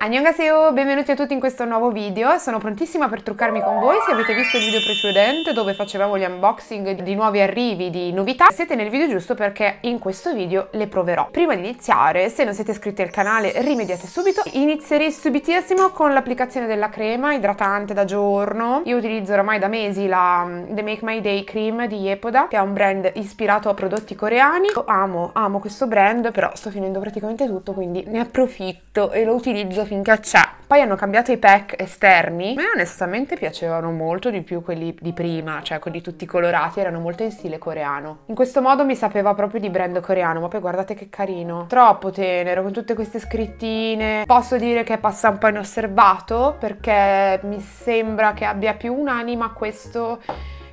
Annyeonghaseyo, benvenuti a tutti in questo nuovo video, sono prontissima per truccarmi con voi, se avete visto il video precedente dove facevamo gli unboxing di nuovi arrivi, di novità, siete nel video giusto perché in questo video le proverò. Prima di iniziare, se non siete iscritti al canale, rimediate subito, inizierei subitissimo con l'applicazione della crema idratante da giorno, io utilizzo oramai da mesi la mm, The Make My Day Cream di Yepoda, che è un brand ispirato a prodotti coreani, io amo, amo questo brand, però sto finendo praticamente tutto, quindi ne approfitto e lo utilizzo finché c'è. Poi hanno cambiato i pack esterni. A me onestamente piacevano molto di più quelli di prima, cioè quelli tutti colorati, erano molto in stile coreano. In questo modo mi sapeva proprio di brand coreano, ma poi guardate che carino. Troppo tenero, con tutte queste scrittine. Posso dire che passa un po' inosservato, perché mi sembra che abbia più un'anima questo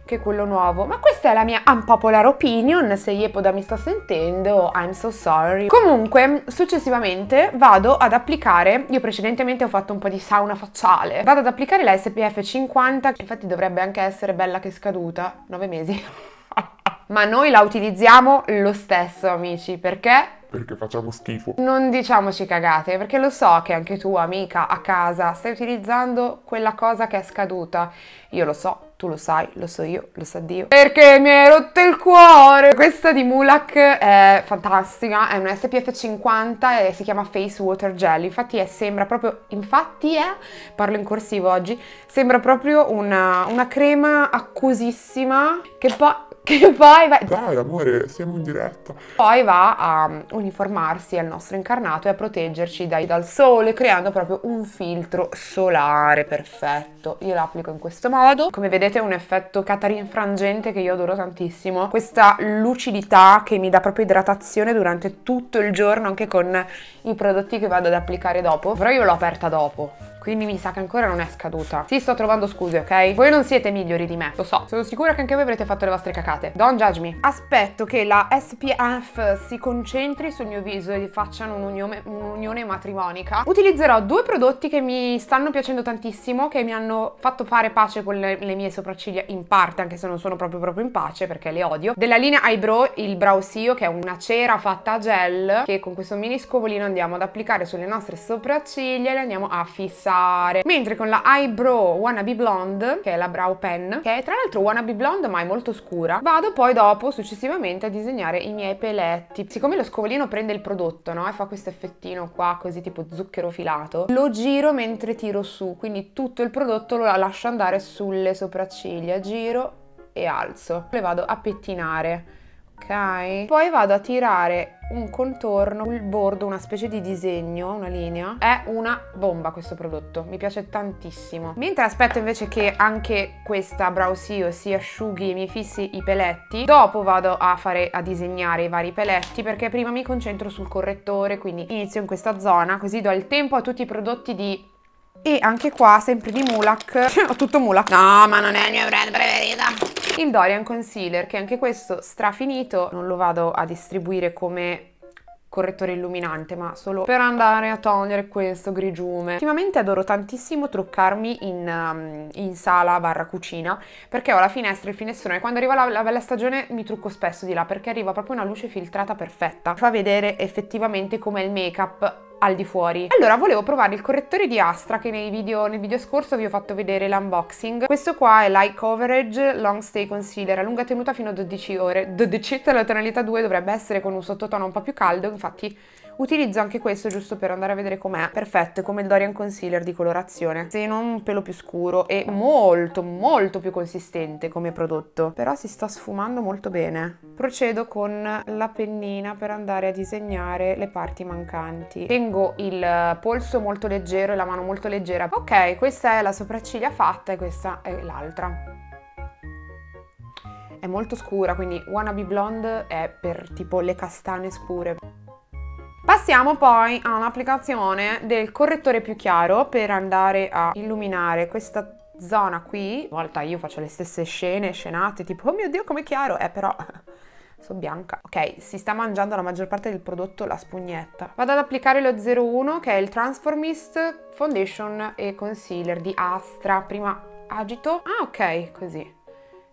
che quello nuovo. Ma questa è la mia unpopular opinion, se Yepoda mi sta sentendo, I'm so sorry. Comunque, successivamente vado ad applicare, io precedentemente ho fatto un po' di sauna facciale, vado ad applicare la SPF 50, che infatti dovrebbe anche essere bella che scaduta, 9 mesi. Ma noi la utilizziamo lo stesso, amici, perché perché facciamo schifo. non diciamoci cagate, perché lo so che anche tu, amica, a casa, stai utilizzando quella cosa che è scaduta. Io lo so, tu lo sai, lo so io, lo sa Dio. Perché mi hai rotto il cuore! Questa di Mulak è fantastica, è un SPF 50 e si chiama Face Water Gel. Infatti è, sembra proprio, infatti è, parlo in corsivo oggi, sembra proprio una, una crema acquosissima che poi che poi va, Dai, amore, siamo in diretta. poi va a uniformarsi al nostro incarnato e a proteggerci dai- dal sole, creando proprio un filtro solare perfetto. Io l'applico in questo modo. Come vedete è un effetto catarinfrangente che io adoro tantissimo. Questa lucidità che mi dà proprio idratazione durante tutto il giorno, anche con i prodotti che vado ad applicare dopo. Però io l'ho aperta dopo. Quindi mi sa che ancora non è scaduta. Sì, sto trovando scuse, ok? Voi non siete migliori di me, lo so. Sono sicura che anche voi avrete fatto le vostre cacate. Don't judge me. Aspetto che la SPF si concentri sul mio viso e facciano un'unione, un'unione matrimonica. Utilizzerò due prodotti che mi stanno piacendo tantissimo, che mi hanno fatto fare pace con le, le mie sopracciglia in parte, anche se non sono proprio proprio in pace perché le odio. Della linea Eyebrow, il Brow Sio, che è una cera fatta a gel, che con questo mini scovolino andiamo ad applicare sulle nostre sopracciglia e le andiamo a fissare. Mentre con la Eyebrow Wannabe Blonde, che è la brow pen, che è tra l'altro Wannabe Blonde ma è molto scura, vado poi dopo successivamente a disegnare i miei peletti. Siccome lo scovolino prende il prodotto, no? E fa questo effettino qua, così tipo zucchero filato, lo giro mentre tiro su, quindi tutto il prodotto lo lascio andare sulle sopracciglia, giro e alzo. Le vado a pettinare. Ok, poi vado a tirare un contorno sul bordo, una specie di disegno, una linea. È una bomba questo prodotto, mi piace tantissimo. Mentre aspetto invece che anche questa Brow Sio si asciughi e mi fissi i peletti, dopo vado a fare a disegnare i vari peletti perché prima mi concentro sul correttore, quindi inizio in questa zona, così do il tempo a tutti i prodotti di e anche qua, sempre di Mulak, ho tutto Mulak. No, ma non è il mio brand preferito. Il Dorian Concealer, che anche questo strafinito, non lo vado a distribuire come correttore illuminante, ma solo per andare a togliere questo grigiume. Ultimamente adoro tantissimo truccarmi in, um, in sala barra cucina, perché ho la finestra e il finestrone. Quando arriva la, la bella stagione mi trucco spesso di là, perché arriva proprio una luce filtrata perfetta. Fa vedere effettivamente com'è il make-up al di fuori. Allora, volevo provare il correttore di Astra che video, nel video scorso vi ho fatto vedere l'unboxing. Questo qua è Light Coverage Long Stay Concealer, a lunga tenuta fino a 12 ore. 12 la tonalità 2 dovrebbe essere con un sottotono un po' più caldo, infatti utilizzo anche questo giusto per andare a vedere com'è. Perfetto, è come il Dorian Concealer di colorazione. Se non un pelo più scuro e molto molto più consistente come prodotto. Però si sta sfumando molto bene. Procedo con la pennina per andare a disegnare le parti mancanti. Tengo il polso molto leggero e la mano molto leggera. Ok, questa è la sopracciglia fatta e questa è l'altra è molto scura, quindi Wannabe Blonde è per tipo le castane scure. Passiamo poi all'applicazione del correttore più chiaro per andare a illuminare questa zona qui. A volte io faccio le stesse scene, scenate, tipo oh mio dio come chiaro, eh però sono bianca. Ok, si sta mangiando la maggior parte del prodotto la spugnetta. Vado ad applicare lo 01 che è il Transformist Foundation e Concealer di Astra. Prima agito. Ah ok, così.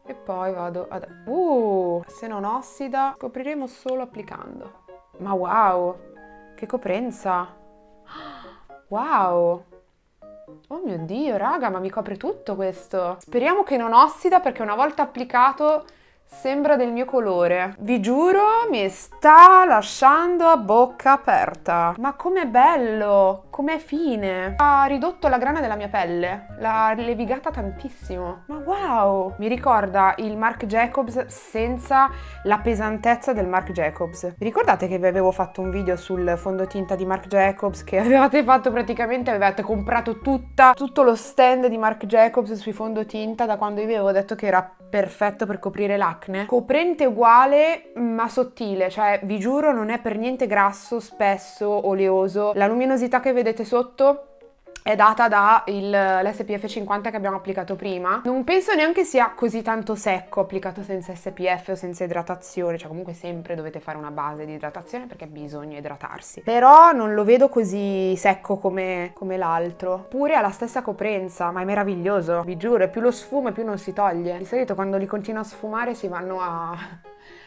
E poi vado ad... Uh, se non ossida scopriremo solo applicando. Ma wow, che coprenza! Wow! Oh mio Dio, raga, ma mi copre tutto questo. Speriamo che non ossida perché una volta applicato Sembra del mio colore. Vi giuro, mi sta lasciando a bocca aperta. Ma com'è bello, com'è fine. Ha ridotto la grana della mia pelle, l'ha levigata tantissimo. Ma wow! Mi ricorda il Marc Jacobs senza la pesantezza del Marc Jacobs. Vi ricordate che vi avevo fatto un video sul fondotinta di Marc Jacobs che avevate fatto praticamente, avevate comprato tutta, tutto lo stand di Marc Jacobs sui fondotinta da quando io vi avevo detto che era perfetto per coprire l'acne. Coprente uguale ma sottile, cioè vi giuro non è per niente grasso, spesso, oleoso. La luminosità che vedete sotto è data dall'SPF 50 che abbiamo applicato prima. Non penso neanche sia così tanto secco applicato senza SPF o senza idratazione, cioè comunque sempre dovete fare una base di idratazione perché bisogna idratarsi. Però non lo vedo così secco come, come l'altro. Pure ha la stessa coprenza, ma è meraviglioso. Vi giuro, più lo sfumo più non si toglie. Di solito quando li continua a sfumare si vanno a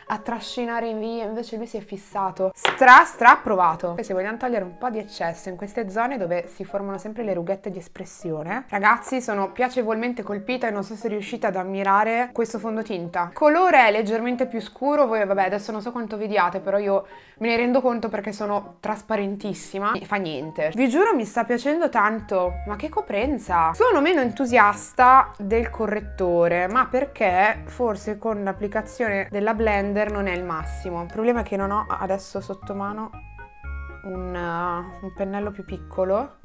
a trascinare in via, invece lui si è fissato. Stra, stra approvato. Se vogliamo togliere un po' di eccesso in queste zone dove si formano sempre le rughette di espressione, ragazzi sono piacevolmente colpita e non so se riuscite ad ammirare questo fondotinta. Colore è leggermente più scuro, voi vabbè adesso non so quanto vediate, però io me ne rendo conto perché sono trasparentissima. Fa niente. Vi giuro mi sta piacendo tanto, ma che coprenza. Sono meno entusiasta del correttore, ma perché forse con l'applicazione della blend blender non è il massimo. Il problema è che non ho adesso sotto mano un, uh, un pennello più piccolo.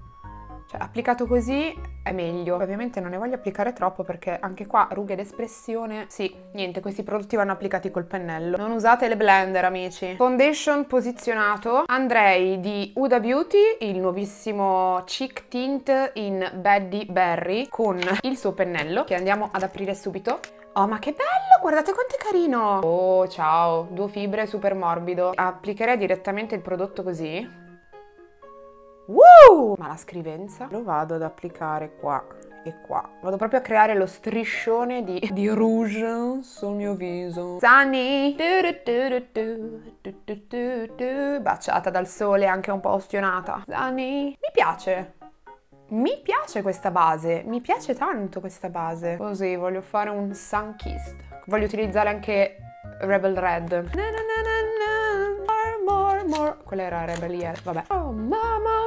Cioè, applicato così è meglio. Ovviamente non ne voglio applicare troppo perché anche qua rughe d'espressione. Sì, niente, questi prodotti vanno applicati col pennello. Non usate le blender, amici. Foundation posizionato. Andrei di Huda Beauty, il nuovissimo Cheek Tint in Baddy Berry con il suo pennello che andiamo ad aprire subito. Oh, ma che bello! Guardate quanto è carino! Oh, ciao! Due fibre super morbido. Applicherei direttamente il prodotto così. Woo! Ma la scrivenza lo vado ad applicare qua e qua. Vado proprio a creare lo striscione di, di rouge sul mio viso. Sunny! Baciata dal sole, anche un po' ostionata. Sunny! Mi piace! Mi piace questa base, mi piace tanto questa base. Così voglio fare un sun kissed. Voglio utilizzare anche Rebel Red. Na na na more, more, more. Quella era Rebel Yellow, vabbè. Oh mamma.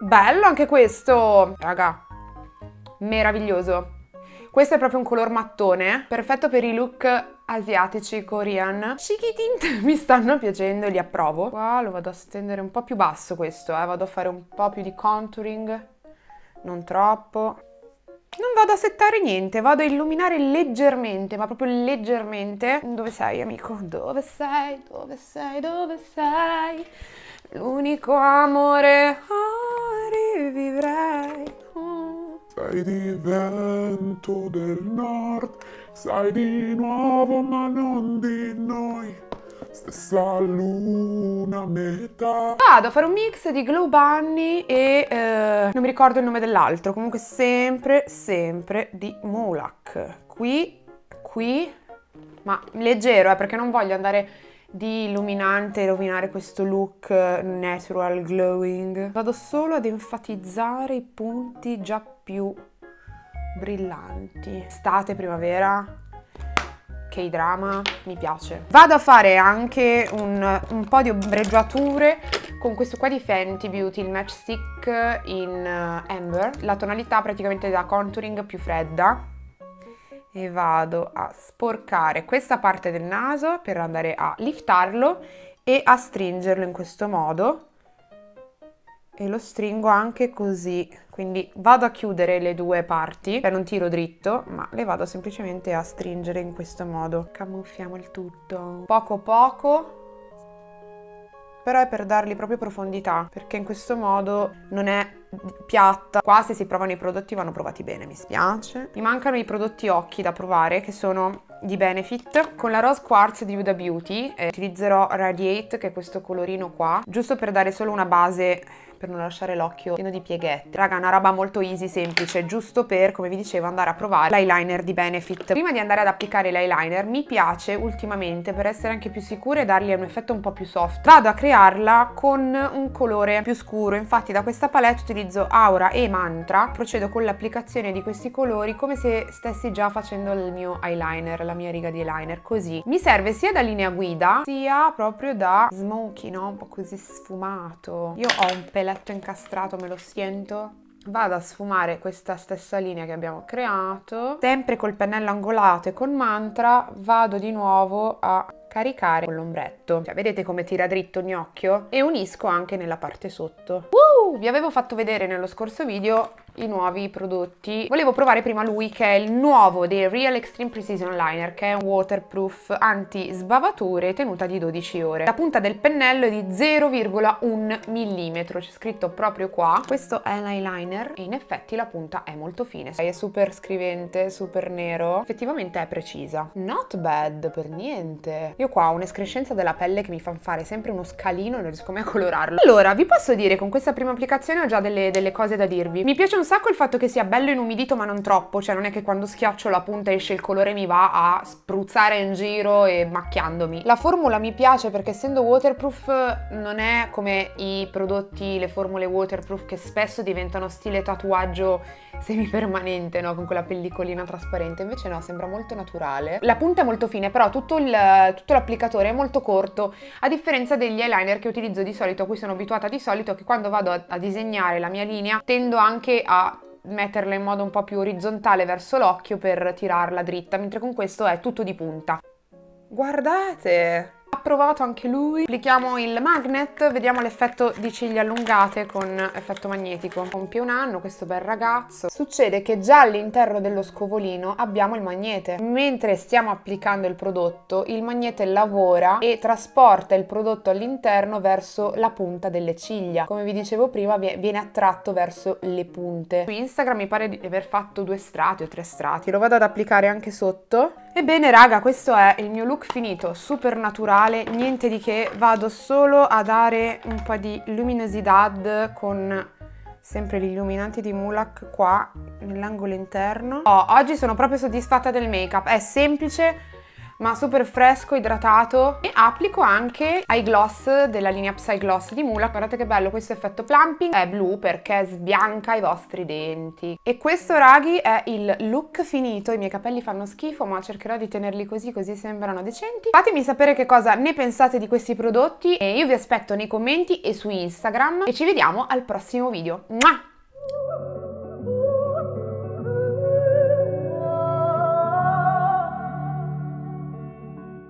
Bello anche questo. Raga, meraviglioso. Questo è proprio un color mattone, perfetto per i look asiatici, korean. Shiki tint mi stanno piacendo, li approvo. Qua lo vado a stendere un po' più basso questo, eh. vado a fare un po' più di contouring, non troppo. Non vado a settare niente, vado a illuminare leggermente, ma proprio leggermente. Dove sei, amico? Dove sei? Dove sei? Dove sei? L'unico amore ah, rivivrei. Sei di vento del nord, sai di nuovo ma non di noi. Stessa luna metà. Vado a fare un mix di Glow Bunny e eh, non mi ricordo il nome dell'altro. Comunque sempre, sempre di Mulak. Qui, qui, ma leggero, eh, perché non voglio andare di illuminante rovinare questo look natural glowing. Vado solo ad enfatizzare i punti già più brillanti. Estate, primavera, che drama, mi piace. Vado a fare anche un, un, po' di ombreggiature con questo qua di Fenty Beauty, il Match Stick in uh, Amber. La tonalità praticamente da contouring più fredda e vado a sporcare questa parte del naso per andare a liftarlo e a stringerlo in questo modo. E lo stringo anche così. Quindi vado a chiudere le due parti cioè non tiro dritto ma le vado semplicemente a stringere in questo modo. Camuffiamo il tutto. Poco poco. Però è per dargli proprio profondità perché in questo modo non è piatta. Qua se si provano i prodotti vanno provati bene, mi spiace. Mi mancano i prodotti occhi da provare che sono di Benefit. Con la Rose Quartz di Huda Beauty eh, utilizzerò Radiate che è questo colorino qua, giusto per dare solo una base per non lasciare l'occhio pieno di pieghetti. Raga, una roba molto easy, semplice, giusto per, come vi dicevo, andare a provare l'eyeliner di Benefit. Prima di andare ad applicare l'eyeliner, mi piace ultimamente, per essere anche più sicura e dargli un effetto un po' più soft, vado a crearla con un colore più scuro. Infatti da questa palette utilizzo Aura e Mantra, procedo con l'applicazione di questi colori come se stessi già facendo il mio eyeliner, la mia riga di eyeliner, così. Mi serve sia da linea guida, sia proprio da smoky, no? Un po' così sfumato. Io ho un peletto incastrato, me lo sento vado a sfumare questa stessa linea che abbiamo creato sempre col pennello angolato e con mantra vado di nuovo a caricare con l'ombretto. Cioè, vedete come tira dritto il occhio? E unisco anche nella parte sotto. Uh, vi avevo fatto vedere nello scorso video i nuovi prodotti. Volevo provare prima lui che è il nuovo dei Real Extreme Precision Liner che è un waterproof anti sbavature tenuta di 12 ore. La punta del pennello è di 0,1 mm, c'è scritto proprio qua. Questo è l'eyeliner e in effetti la punta è molto fine. È super scrivente, super nero. Effettivamente è precisa. Not bad per niente. Io qua ho un'escrescenza della pelle che mi fa fare sempre uno scalino e non riesco mai a colorarlo. Allora, vi posso dire con questa prima applicazione ho già delle, delle cose da dirvi. Mi piace un sacco il fatto che sia bello inumidito ma non troppo, cioè non è che quando schiaccio la punta esce il colore mi va a spruzzare in giro e macchiandomi. La formula mi piace perché essendo waterproof non è come i prodotti, le formule waterproof che spesso diventano stile tatuaggio semipermanente, no? Con quella pellicolina trasparente, invece no, sembra molto naturale. La punta è molto fine, però tutto, tutto l'applicatore è molto corto, a differenza degli eyeliner che utilizzo di solito, a cui sono abituata di solito, che quando vado a, a disegnare la mia linea tendo anche a metterla in modo un po' più orizzontale verso l'occhio per tirarla dritta, mentre con questo è tutto di punta. Guardate! Provato anche lui. Applichiamo il magnet, vediamo l'effetto di ciglia allungate con effetto magnetico. Compie un anno questo bel ragazzo. Succede che già all'interno dello scovolino abbiamo il magnete. Mentre stiamo applicando il prodotto, il magnete lavora e trasporta il prodotto all'interno verso la punta delle ciglia. Come vi dicevo prima, viene attratto verso le punte. Su Instagram mi pare di aver fatto due strati o tre strati. Lo vado ad applicare anche sotto. Ebbene raga, questo è il mio look finito, super naturale, niente di che, vado solo a dare un po' di luminosidad con sempre gli illuminanti di Mulak qua nell'angolo interno. Oh, oggi sono proprio soddisfatta del make up, è semplice ma super fresco, idratato e applico anche ai gloss della linea Psy Gloss di Mula. Guardate che bello questo effetto plumping, è blu perché sbianca i vostri denti. E questo raghi è il look finito, i miei capelli fanno schifo ma cercherò di tenerli così così sembrano decenti. Fatemi sapere che cosa ne pensate di questi prodotti e io vi aspetto nei commenti e su Instagram e ci vediamo al prossimo video. Mua!